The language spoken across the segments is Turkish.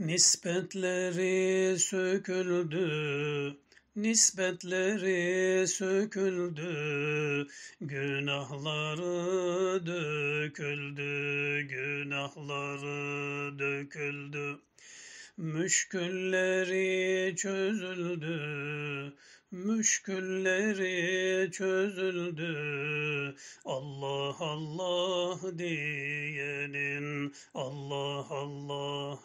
Nispetleri söküldü, nispetleri söküldü, günahları döküldü, günahları döküldü. Müşkülleri çözüldü, müşkülleri çözüldü. Allah Allah diyenin, Allah Allah.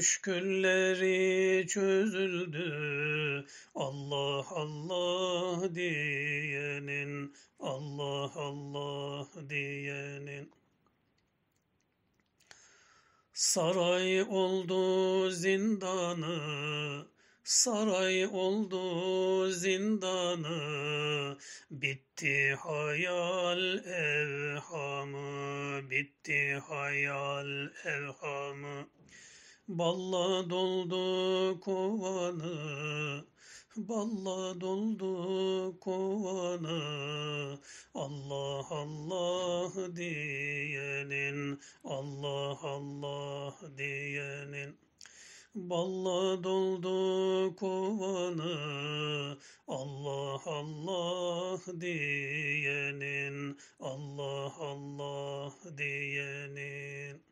Müşkülleri çözüldü, Allah Allah diyenin, Allah Allah diyenin. Saray oldu zindanı, saray oldu zindanı, bitti hayal evhamı, bitti hayal evhamı. Balla doldu kovanı, balla doldu kovanı. Allah Allah diyenin, Allah Allah diyenin. Balla doldu kovanı, Allah Allah diyenin, Allah Allah diyenin.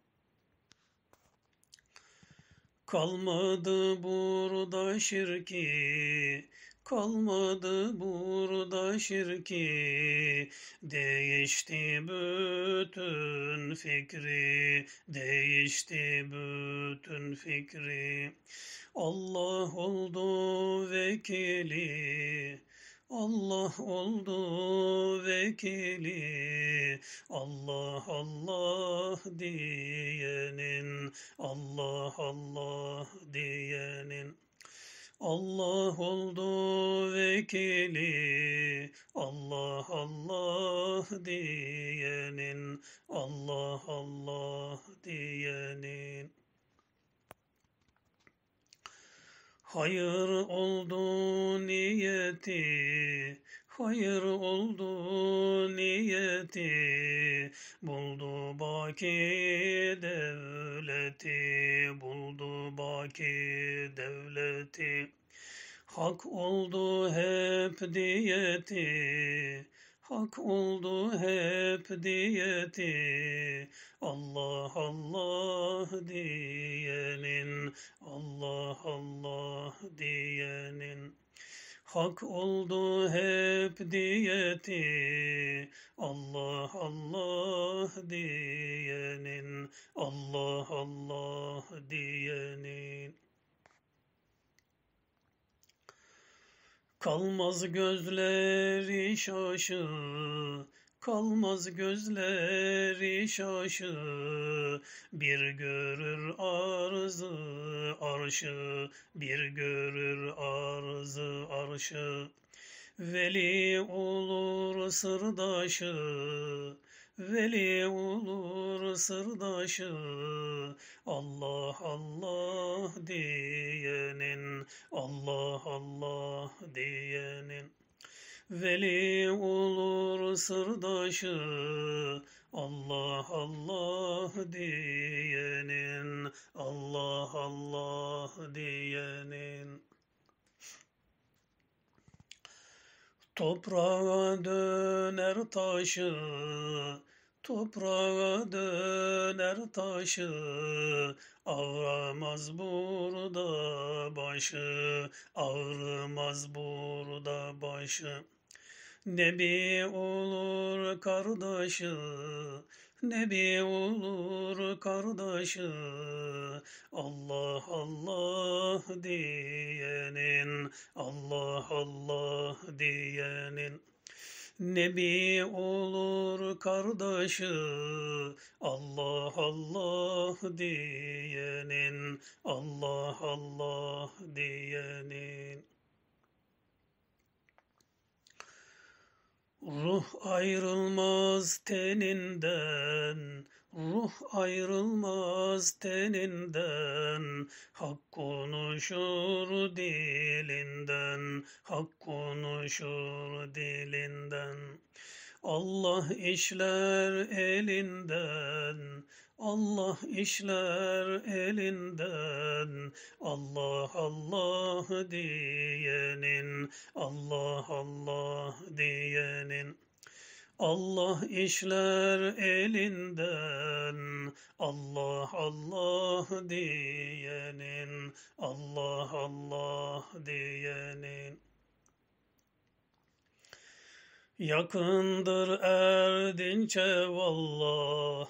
Kalmadı burada şirki, kalmadı burada şirki. Değişti bütün fikri, değişti bütün fikri. Allah oldu vekili, Allah oldu vekili, Allah Allah diyenin, Allah Allah diyenin. Allah oldu vekili, Allah Allah diyenin, Allah Allah diyenin. Hayır oldu niyeti, hayır oldu niyeti, buldu baki devleti, buldu baki devleti. Hak oldu hep diyeti, hak oldu hep diyeti. Allah Allah diyenin, Allah Allah diyenin. Hak oldu hep diyeti, Allah Allah diyenin, Allah Allah diyenin. Kalmaz gözleri şaşı, kalmaz gözleri şaşı, bir görür arzı arşı, bir görür arzı arşı. Veli olur sırdaşı, veli olur sırdaşı. Allah Allah diyenin, Allah Allah diyenin. Veli olur sırdaşı, Allah Allah diyenin, Allah Allah diyenin. Toprağa döner taşı, toprağa döner taşı, ağramaz burada başı, ağrımaz burada başı. Nebi olur kardeşi, Nebi olur kardeşi, Allah Allah diyenin, Allah Allah diyenin. Nebi olur kardeşi, Allah Allah diyenin, Allah Allah diyenin. Ruh ayrılmaz teninden, ruh ayrılmaz teninden, hak konuşur dilinden, hak konuşur dilinden. Allah işler elinden, Allah işler elinden, Allah Allah diyenin, Allah Allah. Allah işler elinden, Allah Allah diyenin, Allah Allah diyenin. Yakındır erdinçe vallah,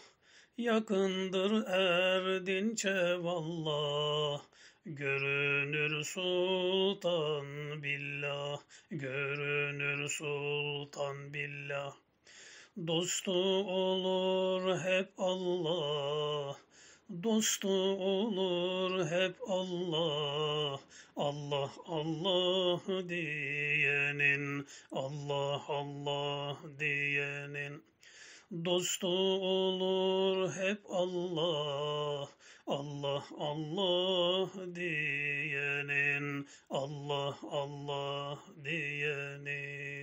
yakındır erdinçe vallah. Görünür sultan billah, görünür sultan billah. Dostu olur hep Allah, dostu olur hep Allah. Allah Allah diyenin, Allah Allah diyenin. Dostu olur hep Allah, Allah Allah diyenin, Allah Allah diyenin.